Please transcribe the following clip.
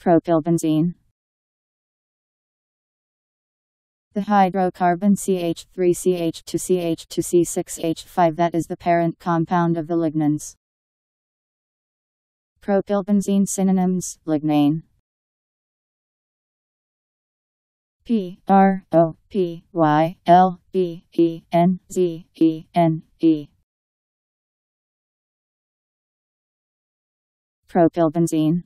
Propylbenzene. The hydrocarbon CH3CH2CH2C6H5 that is the parent compound of the lignans. Propylbenzene synonyms lignane P R O P Y L B E N Z E N E Propylbenzene